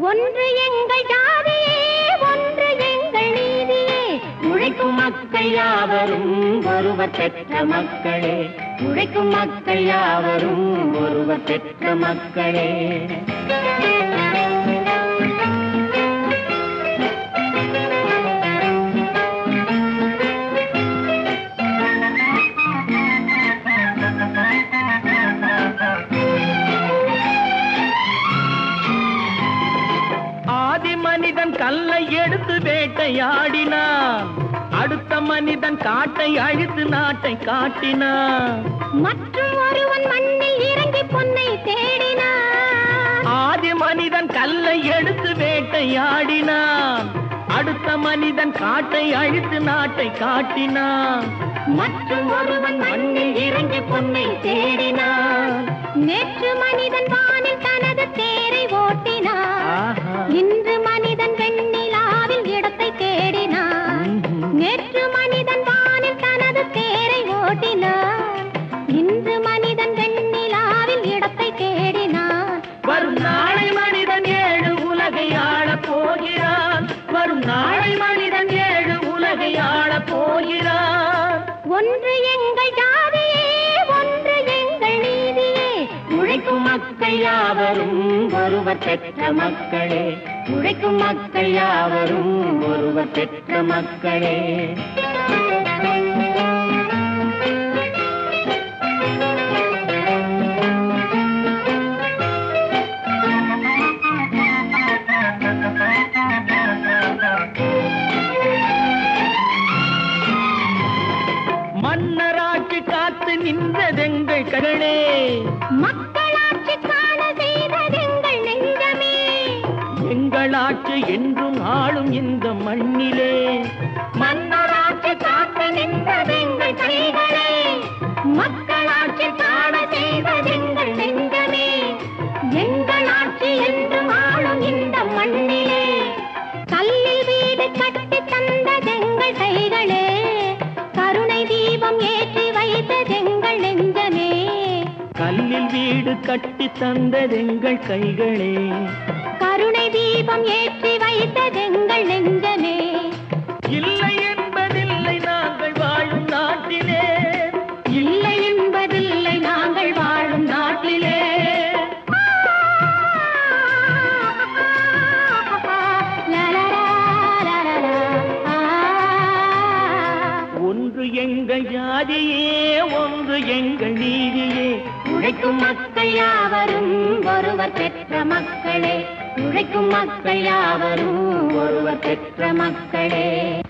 ஒன்று எங்கள் ஜாதியே ஒன்று எங்கள் நீதியே உழைக்கும் மக்கள் யாவரும் ஒருவர் பெற்ற மக்களே. உழைக்கும் மக்கள் யாவரும் ஒருவர் பெற்ற மக்களே. கல்லை எடுத்து வேட்டையாடினான் அடுத்த மனிதன் காட்டை அழித்து நாட்டை காட்டினான் மற்றும் ஒருவன் மண்ணில் இறங்கி பொன்னை தேடினான் ஆதி மனிதன் கல்லை எடுத்து வேட்டையாடினான் அடுத்த மனிதன் காட்டை அழித்து நாட்டை காட்டினான் மற்றும் ஒருவன் மண்ணில் இறங்கி பொன்னை தேடினான் நேற்று மனிதன் வானில் தனது தேரை ஓட்டினான். இன்று ஓட்டினான் இன்று மனிதன் வெண்ணிலாவில் இடத்தை தேடினான். வரும் நாளை மனிதன் ஏழு உலகை ஆளப் போகிறான். வரும் நாளை மனிதன் ஏழு உலகை ஆளப் போகிறான். ஒன்று எங்கள் ஜாதியே ஒன்று எங்கள் நீதியே. உழைக்கும் மக்கள் யாவரும் ஒருவர் பெற்ற மக்களே. உழைக்கும் மக்கள் யாவரும் ஒருவர் பெற்ற மக்களே. காத்து நின்றதெங்கள் கடலே. மக்களாட்சி காண செய்ததெங்கள் நெஞ்சமே. எங்கள் ஆட்சி என்றும் ஆளும் இந்த மண்ணிலே. மன்னராட்சி காத்து நின்றதெங்கள் கைகளே. மக்களாட்சி காண செய்வதெங்கள் நெஞ்சமே. எங்கள் ஆட்சி என்றும் ஆளும் இந்த மண்ணிலே. கல்லில் வீடு கட்டி தந்ததெங்கள் கைகளே. கருணை தீபம் ஏற்றி வீடு கட்டி தந்ததெங்கள் கைகளே. கருணை தீபம் ஏற்றி வைத்ததெங்கள் நெஞ்சமே. இல்லை என்பதில்லை நாங்கள் வாழும் நாட்டிலே. இல்லை என்பதில்லை நாங்கள் வாழும் நாட்டிலே. ஒன்று எங்கள் ஜாதியே ஒன்று எங்கள் நீதியே. உழைக்கும் மக்கள் யாவரும் ஒருவர் பெற்ற மக்களே. உழைக்கும் மக்கள் யாவரும் ஒருவர் பெற்ற மக்களே.